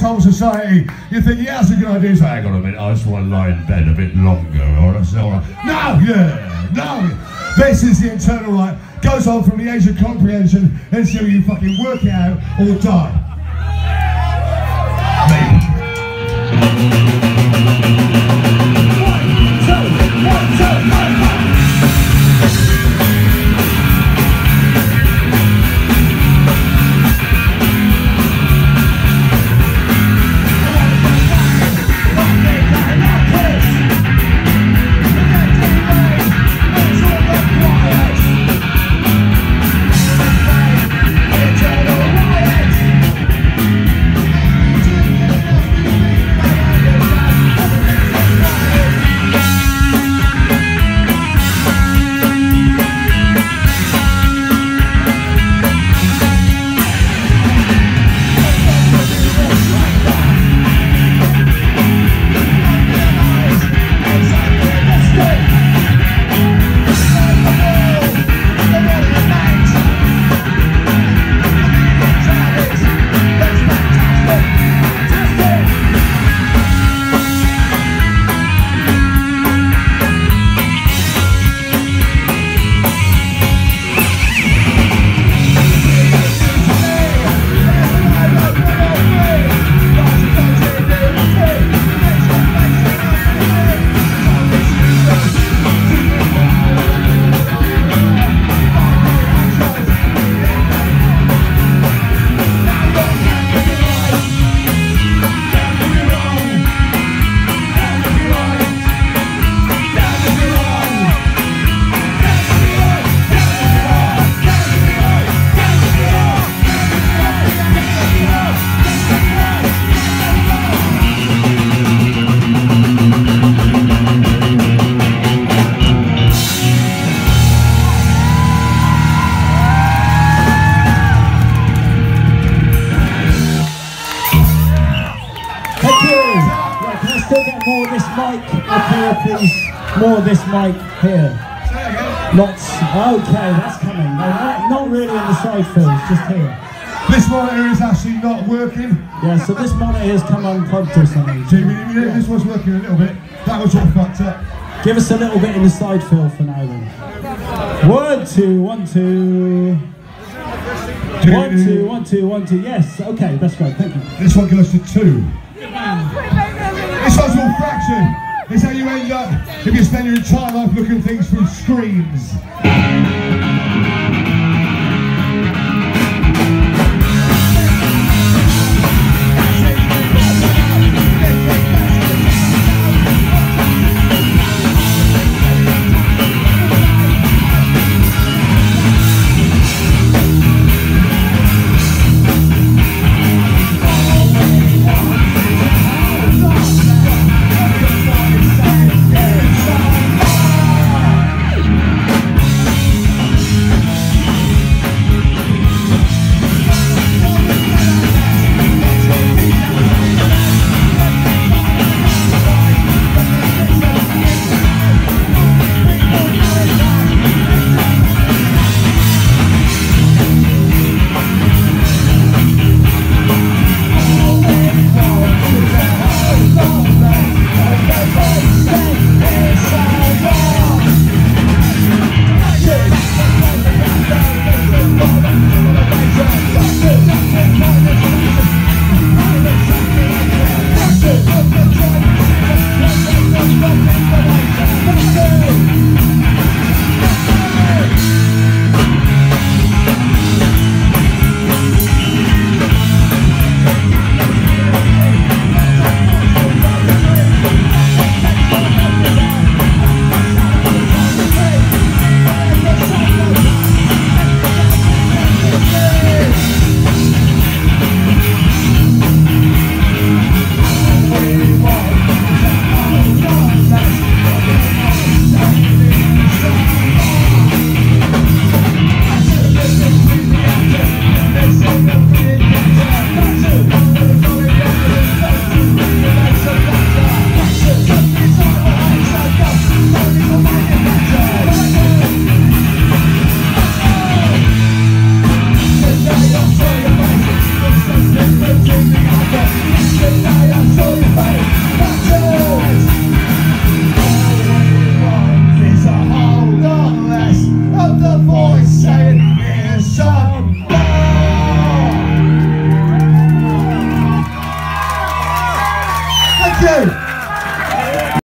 whole society, you think, yeah, that's a good idea. So, hang on a minute, I just want to lie in bed a bit longer, or that's all right. No, yeah, no. This is the internal life. Goes on from the age of comprehension until you fucking work it out or die. Mic up here, please? More of this mic here. Lots. Okay, that's coming. Not, not really in the side fills, just here. This monitor is actually not working. Yeah, so this monitor has come unplugged or something. See, we, we, this was working a little bit. That was all fucked up. Give us a little bit in the side fill for now then. One, two, one, two. One, two, one, two, one, two. Yes, okay, that's great, thank you. This one goes to two. This one's all fraction. It's how you end up if you spend your entire life looking things through screens.